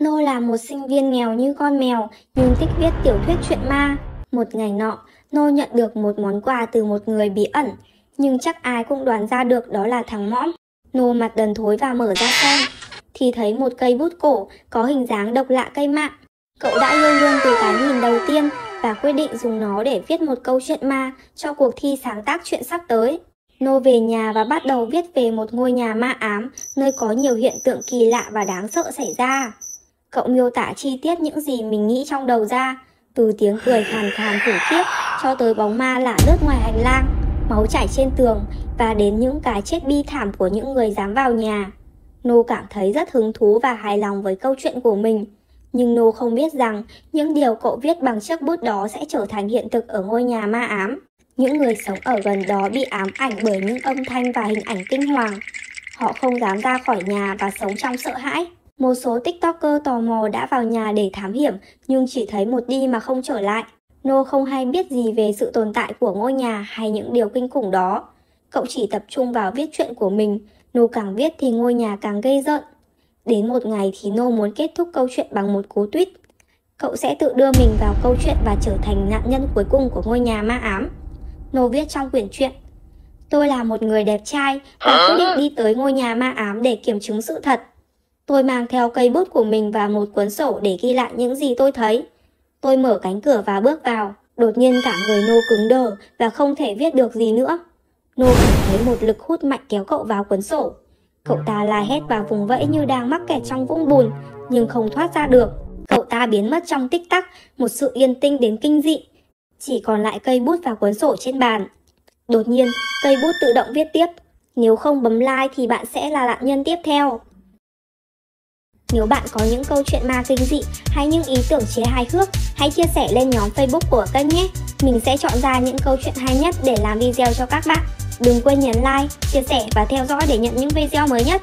Nô là một sinh viên nghèo như con mèo, nhưng thích viết tiểu thuyết chuyện ma. Một ngày nọ, Nô nhận được một món quà từ một người bí ẩn, nhưng chắc ai cũng đoán ra được đó là thằng mõm. Nô mặt đần thối và mở ra xem, thì thấy một cây bút cổ có hình dáng độc lạ cây mạng. Cậu đã yêu luôn từ cái nhìn đầu tiên và quyết định dùng nó để viết một câu chuyện ma cho cuộc thi sáng tác chuyện sắp tới. Nô về nhà và bắt đầu viết về một ngôi nhà ma ám, nơi có nhiều hiện tượng kỳ lạ và đáng sợ xảy ra. Cậu miêu tả chi tiết những gì mình nghĩ trong đầu ra, từ tiếng cười khàn khàn khủng khiếp cho tới bóng ma lả lướt ngoài hành lang, máu chảy trên tường và đến những cái chết bi thảm của những người dám vào nhà. Nô cảm thấy rất hứng thú và hài lòng với câu chuyện của mình. Nhưng Nô không biết rằng những điều cậu viết bằng chiếc bút đó sẽ trở thành hiện thực ở ngôi nhà ma ám. Những người sống ở gần đó bị ám ảnh bởi những âm thanh và hình ảnh kinh hoàng. Họ không dám ra khỏi nhà và sống trong sợ hãi. Một số tiktoker tò mò đã vào nhà để thám hiểm nhưng chỉ thấy một đi mà không trở lại. Nô không hay biết gì về sự tồn tại của ngôi nhà hay những điều kinh khủng đó. Cậu chỉ tập trung vào viết chuyện của mình. Nô càng viết thì ngôi nhà càng gây rợn. Đến một ngày thì Nô muốn kết thúc câu chuyện bằng một cú tweet. Cậu sẽ tự đưa mình vào câu chuyện và trở thành nạn nhân cuối cùng của ngôi nhà ma ám. Nô viết trong quyển truyện. Tôi là một người đẹp trai và quyết định đi tới ngôi nhà ma ám để kiểm chứng sự thật. Tôi mang theo cây bút của mình và một cuốn sổ để ghi lại những gì tôi thấy. Tôi mở cánh cửa và bước vào. Đột nhiên cả người Nô cứng đờ và không thể viết được gì nữa. Nô cảm thấy một lực hút mạnh kéo cậu vào cuốn sổ. Cậu ta la hét và vùng vẫy như đang mắc kẹt trong vũng bùn, nhưng không thoát ra được. Cậu ta biến mất trong tích tắc, một sự yên tinh đến kinh dị. Chỉ còn lại cây bút và cuốn sổ trên bàn. Đột nhiên, cây bút tự động viết tiếp. Nếu không bấm like thì bạn sẽ là nạn nhân tiếp theo. Nếu bạn có những câu chuyện ma kinh dị hay những ý tưởng chế hài hước, hãy chia sẻ lên nhóm Facebook của kênh nhé. Mình sẽ chọn ra những câu chuyện hay nhất để làm video cho các bạn. Đừng quên nhấn like, chia sẻ và theo dõi để nhận những video mới nhất.